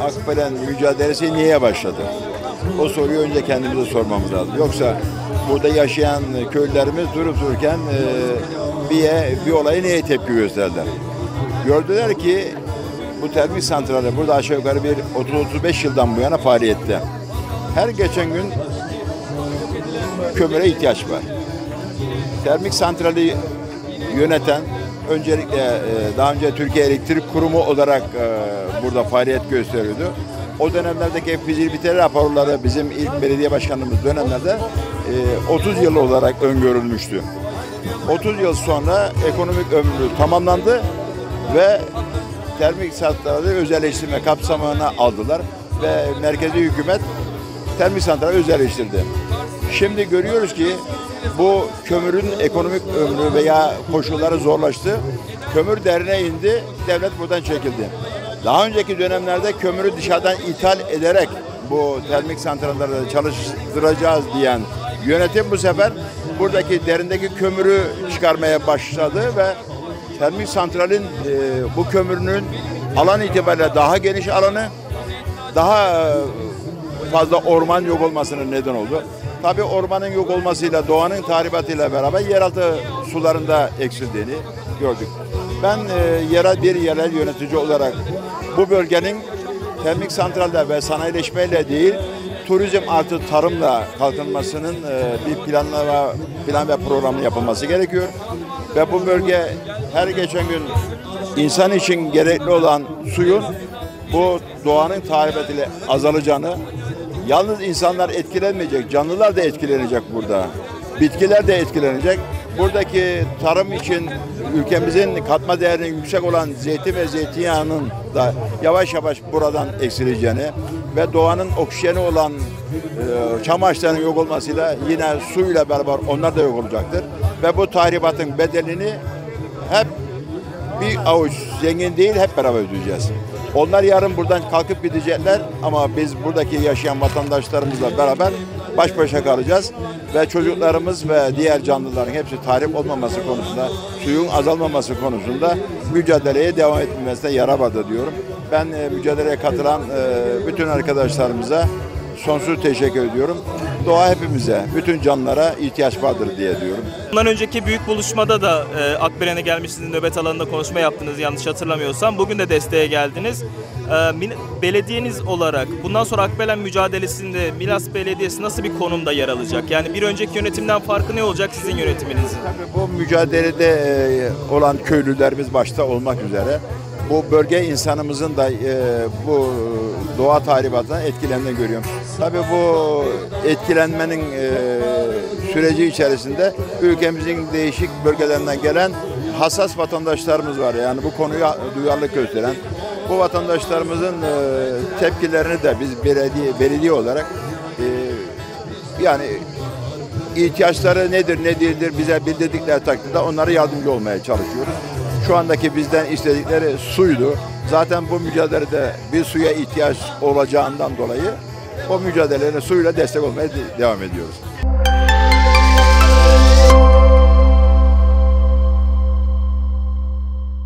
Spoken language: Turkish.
Akbelen mücadelesi niye başladı? O soruyu önce kendimize sormamız lazım. Yoksa burada yaşayan köylülerimiz durup dururken e, bir, bir olaya niye tepki gösterdiler? Gördüler ki bu termik santrali burada aşağı yukarı bir 30-35 yıldan bu yana faaliyette. Her geçen gün kömüre ihtiyaç var. Termik santrali yöneten öncelikle e, daha önce Türkiye Elektrik Kurumu olarak e, burada faaliyet gösteriyordu. O dönemlerdeki fizibilite raporları bizim ilk belediye başkanlığımız dönemlerde e, 30 yıl olarak öngörülmüştü. 30 yıl sonra ekonomik ömrü tamamlandı ve termik santrali özelleştirme kapsamına aldılar ve merkezi hükümet termik santrali özelleştirdi. Şimdi görüyoruz ki bu kömürün ekonomik ömrü veya koşulları zorlaştı. Kömür derine indi, devlet buradan çekildi. Daha önceki dönemlerde kömürü dışarıdan ithal ederek bu termik santrallerde çalıştıracağız diyen yönetim bu sefer buradaki derindeki kömürü çıkarmaya başladı ve termik santralin e, bu kömürünün alan itibariyle daha geniş alanı, daha e, fazla orman yok olmasına neden oldu. Tabi ormanın yok olmasıyla doğanın tahribatıyla beraber yeraltı sularında eksildiğini gördük. Ben e, yerel bir yerel yönetici olarak bu bölgenin termik santralde ve sanayileşmeyle değil turizm artı tarımla kalkınmasının e, bir planlama plan ve programı yapılması gerekiyor. Ve bu bölge her geçen gün insan için gerekli olan suyun bu doğanın tahribatıyla azalacağını Yalnız insanlar etkilenmeyecek, canlılar da etkilenecek burada. Bitkiler de etkilenecek. Buradaki tarım için ülkemizin katma değerinin yüksek olan zeytin ve zeytinyağının da yavaş yavaş buradan eksileceğini ve doğanın oksijeni olan e, çam ağaçlarının yok olmasıyla yine suyla beraber onlar da yok olacaktır. Ve bu tahribatın bedelini hep bir avuç zengin değil hep beraber ödeyeceğiz. Onlar yarın buradan kalkıp gidecekler ama biz buradaki yaşayan vatandaşlarımızla beraber baş başa kalacağız. Ve çocuklarımız ve diğer canlıların hepsi tahrip olmaması konusunda, suyun azalmaması konusunda mücadeleye devam etmemesine yara vardı diyorum. Ben e, mücadeleye katılan e, bütün arkadaşlarımıza sonsuz teşekkür ediyorum. Doğa hepimize, bütün canlılara ihtiyaç vardır diye diyorum. Bundan önceki büyük buluşmada da e, Akbelen'e gelmişsiniz, nöbet alanında konuşma yaptınız yanlış hatırlamıyorsam. Bugün de desteğe geldiniz. E, belediyeniz olarak bundan sonra Akbelen mücadelesinde Milas Belediyesi nasıl bir konumda yer alacak? Yani bir önceki yönetimden farkı ne olacak sizin yönetiminizin? Tabii bu mücadelede e, olan köylülerimiz başta olmak üzere bu bölge insanımızın da e, bu doğa tahribatından etkilendiğini görüyorum. Tabii bu etkilenmenin e, süreci içerisinde ülkemizin değişik bölgelerinden gelen hassas vatandaşlarımız var. Yani bu konuya duyarlılık gösteren bu vatandaşlarımızın e, tepkilerini de biz belediye, belediye olarak e, yani ihtiyaçları nedir ne değildir bize bildirdikleri takdirde onlara yardımcı olmaya çalışıyoruz. Şu andaki bizden istedikleri suydu. Zaten bu mücadelede bir suya ihtiyaç olacağından dolayı o mücadelene suyla destek olmaya de- devam ediyoruz.